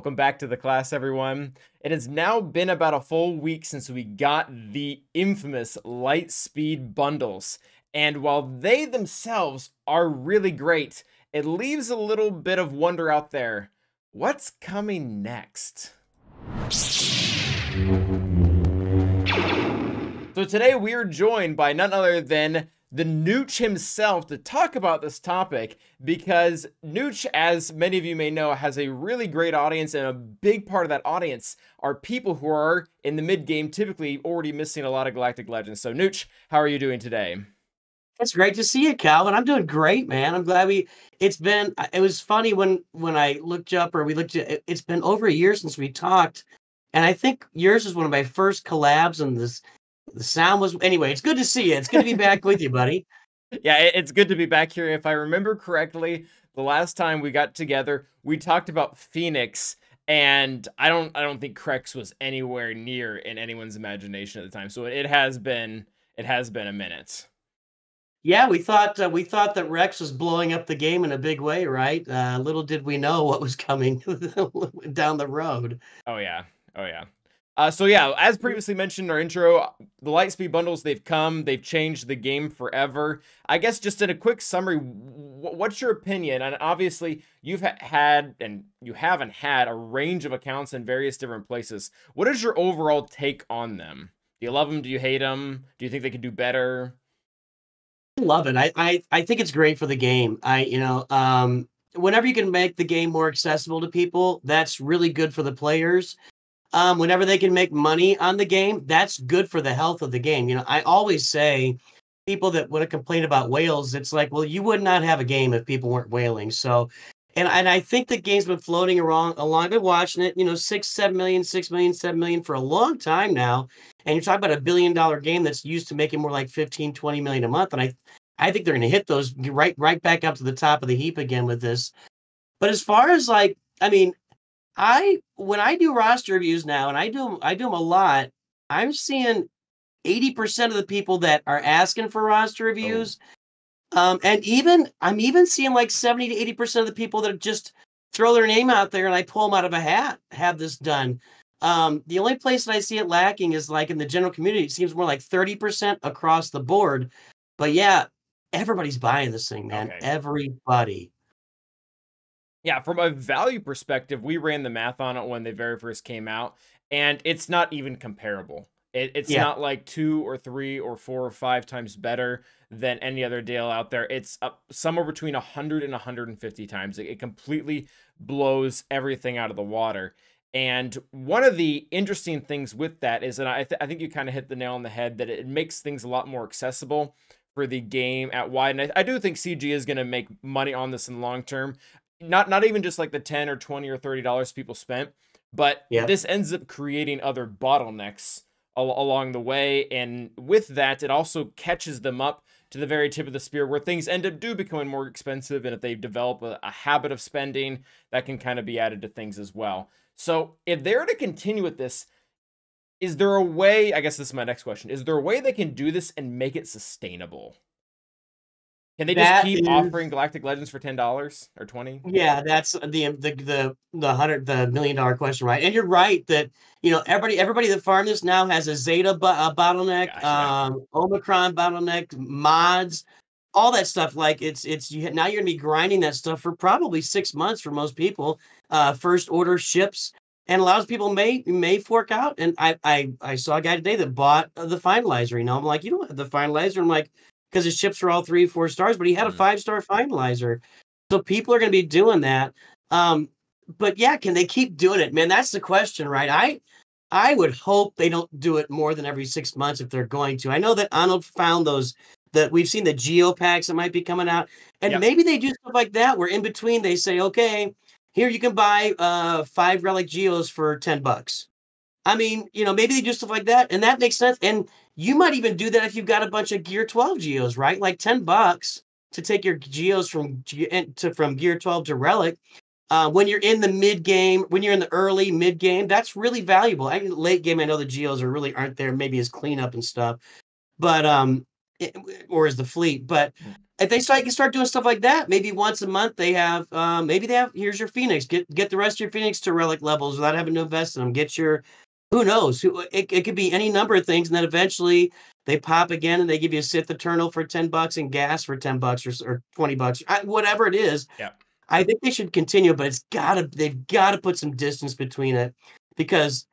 Welcome back to the class, everyone. It has now been about a full week since we got the infamous Lightspeed bundles. And while they themselves are really great, it leaves a little bit of wonder out there. What's coming next? So today we are joined by none other than the Nooch himself to talk about this topic because Nooch, as many of you may know, has a really great audience, and a big part of that audience are people who are in the mid game, typically already missing a lot of Galactic Legends. So, Nooch, how are you doing today? It's great to see you, Calvin. I'm doing great, man. I'm glad we. It's been. Uh, it was funny when when I looked up or we looked. You, it's been over a year since we talked, and I think yours is one of my first collabs in this the sound was anyway. It's good to see you. It's good to be back with you, buddy. Yeah, it's good to be back here. If I remember correctly, the last time we got together, we talked about Phoenix, and I don't, I don't think Krex was anywhere near in anyone's imagination at the time. So it has been, it has been a minute. Yeah, we thought uh, we thought that Rex was blowing up the game in a big way, right? Uh, little did we know what was coming down the road. Oh yeah, oh yeah. Uh, so yeah, as previously mentioned in our intro, the Lightspeed bundles they've come, they've changed the game forever. I guess just in a quick summary, what's your opinion? And obviously, you've ha had and you haven't had a range of accounts in various different places. What is your overall take on them? Do you love them? Do you hate them? Do you think they could do better? I love it. I, I I think it's great for the game. I you know um whenever you can make the game more accessible to people, that's really good for the players um, whenever they can make money on the game, that's good for the health of the game. You know, I always say people that want to complain about whales, it's like, well, you would not have a game if people weren't whaling. So, and and I think the game's been floating around along. I've been watching it, you know, six, seven million, six million, seven million for a long time now. And you're talking about a billion dollar game that's used to making more like 15, 20 million a month. And I I think they're gonna hit those right right back up to the top of the heap again with this. But as far as like, I mean, I when I do roster reviews now, and I do I do them a lot, I'm seeing 80% of the people that are asking for roster oh. reviews. Oh. Um, and even I'm even seeing like 70 to 80% of the people that just throw their name out there and I pull them out of a hat, have this done. Um, the only place that I see it lacking is like in the general community. It seems more like 30% across the board. But yeah, everybody's buying this thing, man. Okay. Everybody yeah, from a value perspective, we ran the math on it when they very first came out, and it's not even comparable. It, it's yeah. not like two or three or four or five times better than any other deal out there. It's up somewhere between 100 and 150 times. It, it completely blows everything out of the water. And one of the interesting things with that is that I, th- I think you kind of hit the nail on the head that it makes things a lot more accessible for the game at wide. And I, I do think CG is going to make money on this in the long term not not even just like the 10 or 20 or 30 dollars people spent but yeah. this ends up creating other bottlenecks al- along the way and with that it also catches them up to the very tip of the spear where things end up do becoming more expensive and if they develop a, a habit of spending that can kind of be added to things as well so if they're to continue with this is there a way i guess this is my next question is there a way they can do this and make it sustainable can they just keep is, offering Galactic Legends for ten dollars or twenty? Yeah, that's the the the the hundred the million dollar question, right? And you're right that you know everybody everybody that farm this now has a Zeta bo- uh, bottleneck, Gosh, um, Omicron bottleneck, mods, all that stuff. Like it's it's you now you're gonna be grinding that stuff for probably six months for most people. Uh, first order ships, and a lot of people may may fork out. And I I I saw a guy today that bought the finalizer. You know, I'm like, you don't have the finalizer. I'm like because his chips were all three, four stars, but he had a mm. five star finalizer. So people are going to be doing that. Um, but yeah, can they keep doing it, man? That's the question, right? I I would hope they don't do it more than every six months if they're going to. I know that Ahnald found those that we've seen the geo packs that might be coming out, and yep. maybe they do stuff like that where in between they say, okay, here you can buy uh five relic geos for ten bucks. I mean, you know, maybe they do stuff like that, and that makes sense. And you might even do that if you've got a bunch of Gear 12 geos, right? Like 10 bucks to take your geos from to from Gear 12 to Relic. Uh, when you're in the mid game, when you're in the early mid game, that's really valuable. I mean, late game, I know the geos are really aren't there, maybe as cleanup and stuff. But um, or is the fleet. But mm. if they start can start doing stuff like that, maybe once a month they have um, maybe they have here's your Phoenix. Get get the rest of your Phoenix to relic levels without having to invest in them. Get your who knows? Who it, it could be any number of things, and then eventually they pop again and they give you a Sith Eternal for 10 bucks and gas for 10 bucks or, or 20 bucks, whatever it is. Yeah. I think they should continue, but it's gotta they've got to put some distance between it because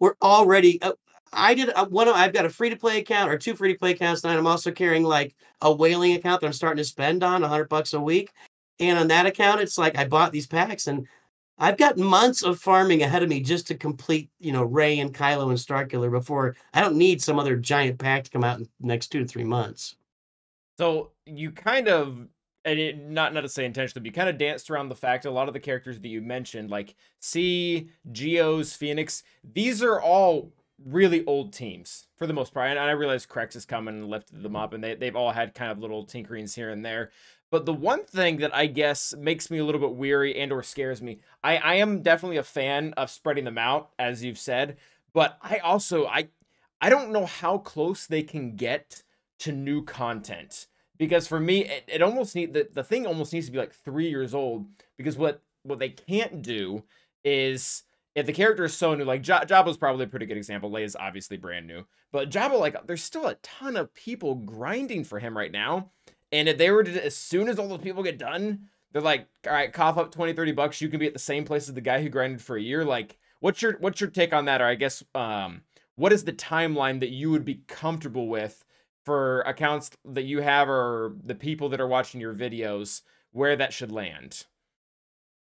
we're already. Uh, I did uh, one. I've got a free to play account or two free to play accounts, and I'm also carrying like a whaling account that I'm starting to spend on hundred bucks a week. And on that account, it's like I bought these packs, and I've got months of farming ahead of me just to complete, you know, Rey and Kylo and Starkiller before I don't need some other giant pack to come out in the next two to three months. So you kind of and it, not not to say intentionally, but you kind of danced around the fact a lot of the characters that you mentioned, like C, Geos, Phoenix, these are all really old teams for the most part. And I realize Crex is coming and lifted them up, and they they've all had kind of little tinkerings here and there. But the one thing that I guess makes me a little bit weary and or scares me, I, I am definitely a fan of spreading them out, as you've said. But I also I I don't know how close they can get to new content because for me it, it almost need the, the thing almost needs to be like three years old because what what they can't do is if the character is so new like J- Jabba's probably a pretty good example. Leia's obviously brand new but Jabba like there's still a ton of people grinding for him right now and if they were to as soon as all those people get done they're like all right cough up 20 30 bucks you can be at the same place as the guy who grinded for a year. Like what's your what's your take on that? Or I guess um what is the timeline that you would be comfortable with for accounts that you have or the people that are watching your videos where that should land?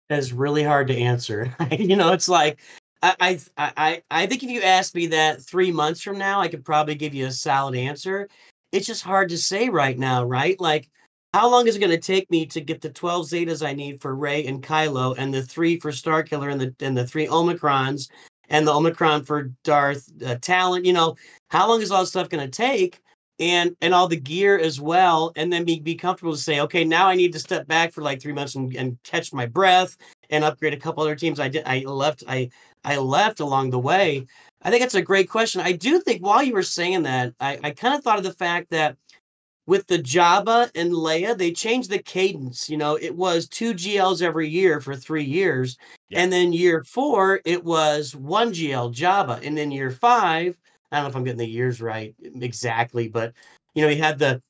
That's really hard to answer. you know, it's like I, I I I think if you asked me that three months from now, I could probably give you a solid answer. It's just hard to say right now, right? Like, how long is it going to take me to get the 12 Zetas I need for Rey and Kylo, and the three for Starkiller, and the and the three Omicrons, and the Omicron for Darth uh, Talon? You know, how long is all this stuff going to take? And and all the gear as well and then be, be comfortable to say okay now i need to step back for like three months and, and catch my breath and upgrade a couple other teams i did i left i i left along the way i think that's a great question i do think while you were saying that i i kind of thought of the fact that with the Jabba and Leia, they changed the cadence. You know, it was two GLs every year for three years. Yeah. And then year four, it was one GL Jabba And then year five, I don't know if I'm getting the years right exactly, but you know, you had the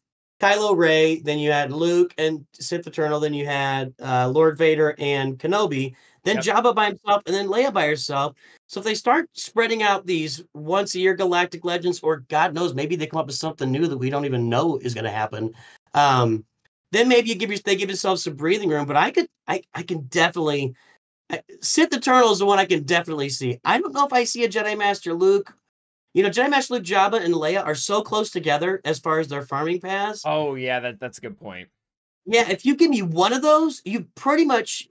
Kylo Ray, then you had Luke and Sith Eternal, then you had uh, Lord Vader and Kenobi, then yep. Jabba by himself, and then Leia by herself. So if they start spreading out these once a year galactic legends, or God knows, maybe they come up with something new that we don't even know is going to happen. Um, then maybe you give your, they give themselves some breathing room. But I could, I, I can definitely. Sith Eternal is the one I can definitely see. I don't know if I see a Jedi Master Luke you know, Jedi Master Luke, Jabba, and Leia are so close together as far as their farming paths. Oh yeah, that, that's a good point. Yeah, if you give me one of those, you pretty much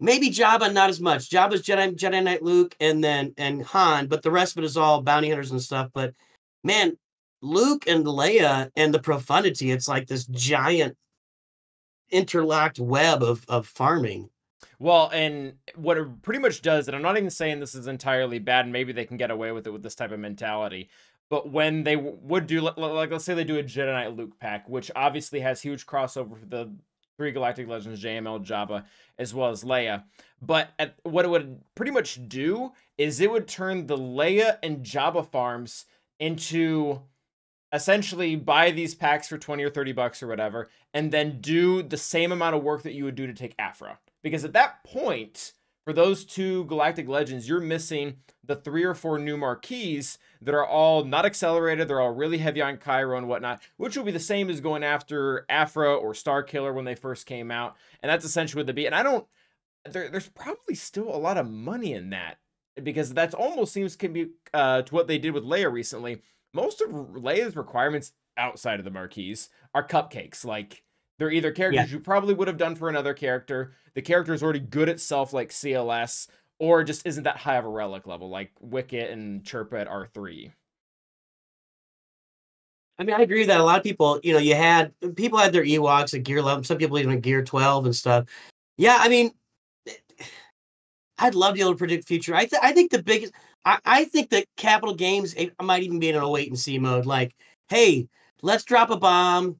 maybe Jabba not as much. Jabba's Jedi Jedi Knight Luke and then and Han, but the rest of it is all bounty hunters and stuff. But man, Luke and Leia and the profundity, it's like this giant interlocked web of of farming. Well, and what it pretty much does, and I'm not even saying this is entirely bad, and maybe they can get away with it with this type of mentality. But when they would do, like, let's say they do a Jedi Knight Luke pack, which obviously has huge crossover for the three Galactic Legends, JML, Jabba, as well as Leia. But at, what it would pretty much do is it would turn the Leia and Jabba farms into essentially buy these packs for 20 or 30 bucks or whatever, and then do the same amount of work that you would do to take Aphra. Because at that point, for those two Galactic Legends, you're missing the three or four new marquees that are all not accelerated. They're all really heavy on Kyro and whatnot, which will be the same as going after Aphra or Star Killer when they first came out. And that's essentially what the be. And I don't, there, there's probably still a lot of money in that because that's almost seems can be uh, to what they did with Leia recently. Most of Leia's requirements outside of the marquees are cupcakes. Like they're either characters yeah. you probably would have done for another character. The character is already good itself, like CLS, or just isn't that high of a relic level, like Wicket and Chirpa at R3. I mean, I agree with that. A lot of people, you know, you had people had their Ewoks at gear 11. Some people even gear 12 and stuff. Yeah, I mean, I'd love to be able to predict future. I, th- I think the biggest, I, I think that Capital Games might even be in a wait and see mode. Like, hey, let's drop a bomb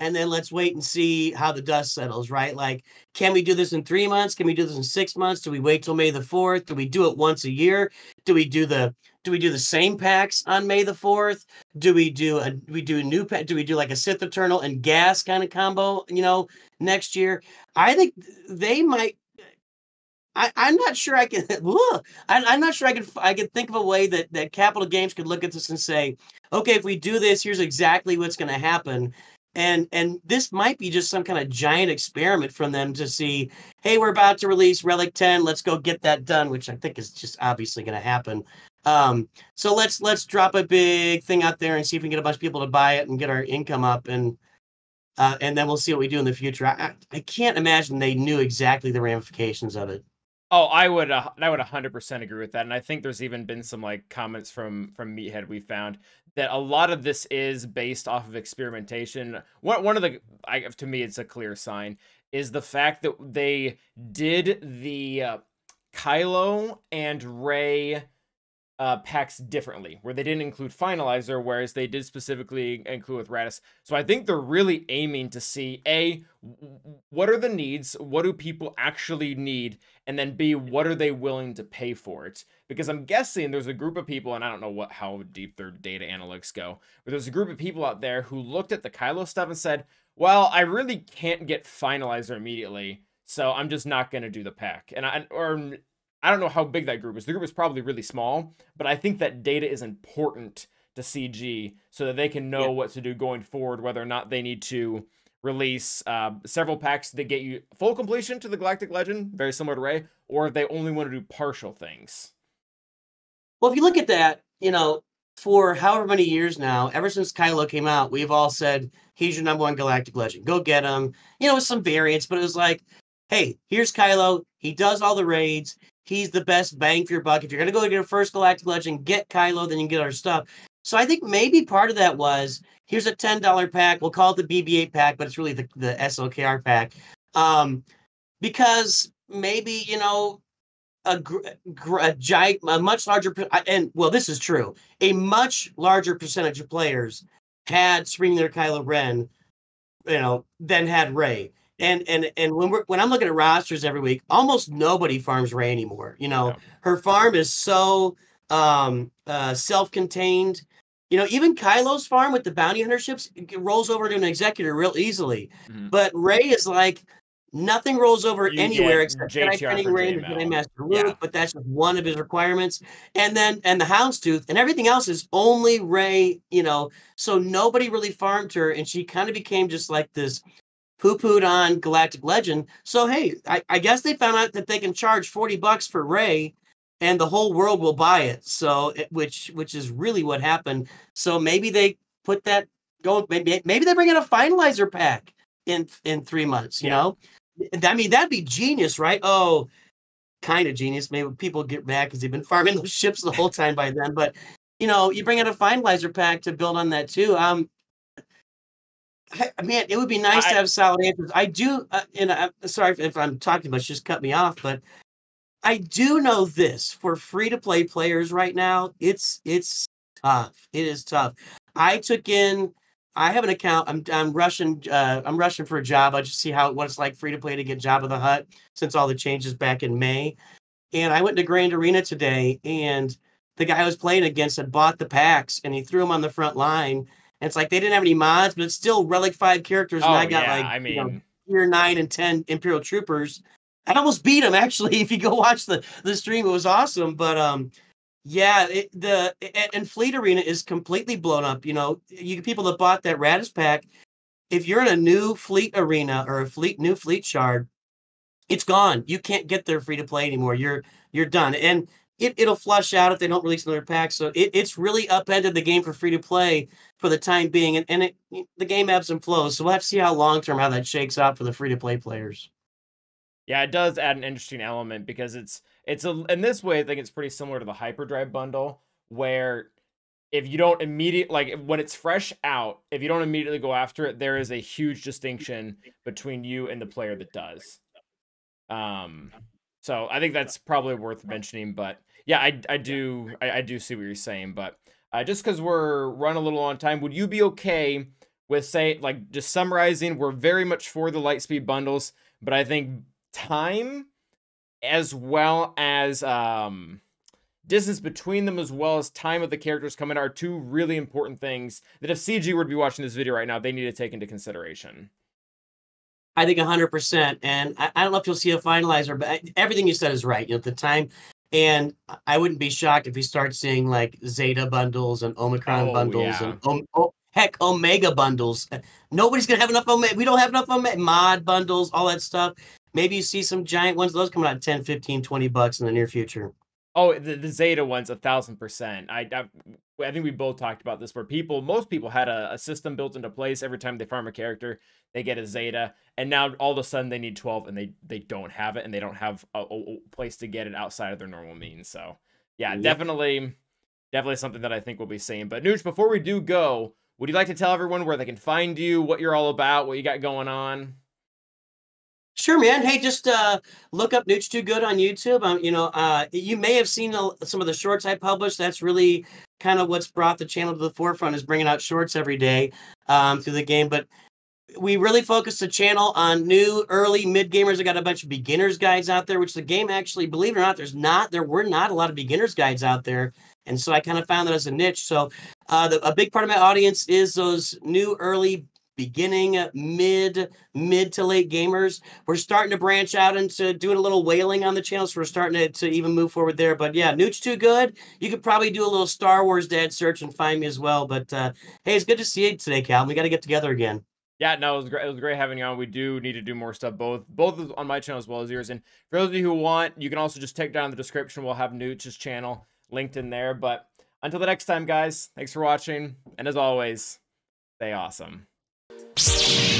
and then let's wait and see how the dust settles, right? Like, can we do this in three months? Can we do this in six months? Do we wait till May the fourth? Do we do it once a year? Do we do the do we do the same packs on May the fourth? Do we do a we do a new pack? Do we do like a Sith Eternal and gas kind of combo? You know, next year. I think they might. I, I'm not sure I can. I, I'm not sure I can. I can think of a way that that Capital Games could look at this and say, okay, if we do this, here's exactly what's going to happen and and this might be just some kind of giant experiment from them to see hey we're about to release relic 10 let's go get that done which i think is just obviously going to happen. Um, so let's let's drop a big thing out there and see if we can get a bunch of people to buy it and get our income up and uh, and then we'll see what we do in the future. I, I can't imagine they knew exactly the ramifications of it Oh, I would uh, I would 100% agree with that. And I think there's even been some like comments from from Meathead we found that a lot of this is based off of experimentation. One one of the I, to me it's a clear sign is the fact that they did the uh, Kylo and Rey uh, packs differently, where they didn't include Finalizer, whereas they did specifically include with Raddus. So I think they're really aiming to see A, what are the needs? What do people actually need? And then B, what are they willing to pay for it? Because I'm guessing there's a group of people, and I don't know what how deep their data analytics go, but there's a group of people out there who looked at the Kylo stuff and said, well, I really can't get Finalizer immediately, so I'm just not going to do the pack. And I, or I don't know how big that group is. The group is probably really small, but I think that data is important to CG so that they can know yeah. what to do going forward, whether or not they need to release uh, several packs that get you full completion to the Galactic Legend, very similar to Rey, or if they only want to do partial things. Well, if you look at that, you know, for however many years now, ever since Kylo came out, we've all said he's your number one Galactic Legend. Go get him. You know, with some variants, but it was like, hey, here's Kylo. He does all the raids he's the best bang for your buck. If you're going to go get a first Galactic Legend, get Kylo, then you can get our stuff. So I think maybe part of that was here's a $10 pack. We'll call it the BB-8 pack, but it's really the, the SLKR pack. Um, because maybe, you know, a, a giant, a much larger, and well, this is true, a much larger percentage of players had Supreme Leader Kylo Ren, you know, than had Rey and and and when we're when I'm looking at rosters every week, almost nobody farms Rey anymore. You know, her farm is so um uh self-contained. You know, even Kylo's farm with the bounty hunter ships rolls over to an executor real easily. Mm-hmm. But Rey is like nothing rolls over you anywhere except training Rey and Jedi Master Luke, yeah. but that's just one of his requirements. And then and the Houndstooth and everything else is only Rey, you know. So nobody really farmed her, and she kind of became just like this poo pooed on Galactic Legend. So hey, I, I, guess they found out that they can charge 40 bucks for Rey and the whole world will buy it. So it, which which is really what happened. So maybe they put that go maybe maybe they bring in a finalizer pack in in three months, you yeah. know? I mean that'd be genius, right? Oh, kind of genius. Maybe people get mad because they've been farming those ships the whole time by then. But you know, you bring in a finalizer pack to build on that too. Um, I, man, it would be nice I, to have solid answers. I do, uh, and I'm sorry if I'm talking too much, just cut me off, but I do know this for free to play players right now. It's it's tough. It is tough. I took in. I have an account. I'm I'm rushing. Uh, I'm rushing for a job. I just see how what it's like free to play to get Jabba the Hutt since all the changes back in May. And I went to Grand Arena today, and the guy I was playing against had bought the packs, and he threw them on the front line it's like they didn't have any mods, but it's still Relic Five characters, and oh, I got yeah, like I mean, you know, gear nine and ten Imperial Troopers. I almost beat them actually. If you go watch the the stream, it was awesome. But um, yeah, it, the and Fleet Arena is completely blown up. You know, you people that bought that Raddus pack, if you're in a new Fleet Arena or a Fleet new Fleet Shard, it's gone. You can't get there free to play anymore. You're you're done. And it, it'll flush out if they don't release another pack. So it, it's really upended the game for free to play for the time being, and, and it the game ebbs and flows. So we'll have to see how long term how that shakes out for the free to play players. Yeah, it does add an interesting element because it's it's a in this way I think it's pretty similar to the hyperdrive bundle where if you don't immediately like when it's fresh out, if you don't immediately go after it, there is a huge distinction between you and the player that does. Um so I think that's probably worth mentioning. But yeah, I, I do I, I do see what you're saying. But uh, just because we're running a little on time, would you be okay with say like just summarizing, we're very much for the Lightspeed bundles, but I think time as well as um distance between them as well as time of the characters coming are two really important things that if CG were to be watching this video right now, they need to take into consideration. I think 100%. And I, I don't know if you'll see a finalizer, but everything you said is right. You know, the time, and I wouldn't be shocked if we start seeing like Zeta bundles and Omicron oh, bundles yeah. and oh, oh, heck, Omega bundles. Nobody's gonna have enough Omega. We don't have enough Omega mod bundles, all that stuff. Maybe you see some giant ones. Those coming out 10, 15, 20 bucks in the near future. Oh, the, the Zeta one's a thousand percent. I, I, I think we both talked about this where people, most people had a, a, system built into place every time they farm a character, they get a Zeta, and now all of a sudden they need twelve and they they don't have it and they don't have a, a place to get it outside of their normal means. So yeah, yep. definitely, definitely something that I think we'll be seeing. But Nooch, before we do go, would you like to tell everyone where they can find you, what you're all about, what you got going on? Sure, man. Hey, just uh, look up Nooch Too Good on YouTube. Um, you know, uh, you may have seen some of the shorts I published. That's really kind of what's brought the channel to the forefront is bringing out shorts every day um, through the game. But we really focus the channel on new, early, mid gamers. I got a bunch of beginners guides out there, which the game actually, believe it or not, there's not there were not a lot of beginners guides out there. And so I kind of found that as a niche. So uh, the, a big part of my audience is those new, early beginning, mid, mid to late gamers. We're starting to branch out into doing a little whaling on the channel, so we're starting to, to even move forward there. But yeah, Nooch too good. You could probably do a little Star Wars dad search and find me as well. But uh, hey, it's good to see you today, Cal. We got to get together again. Yeah, no, it was great. It was great having you on. We do need to do more stuff, both both on my channel as well as yours. And for those of you who want, you can also just take down the description. We'll have Nooch's channel linked in there. But until the next time, guys, thanks for watching. And as always, stay awesome. You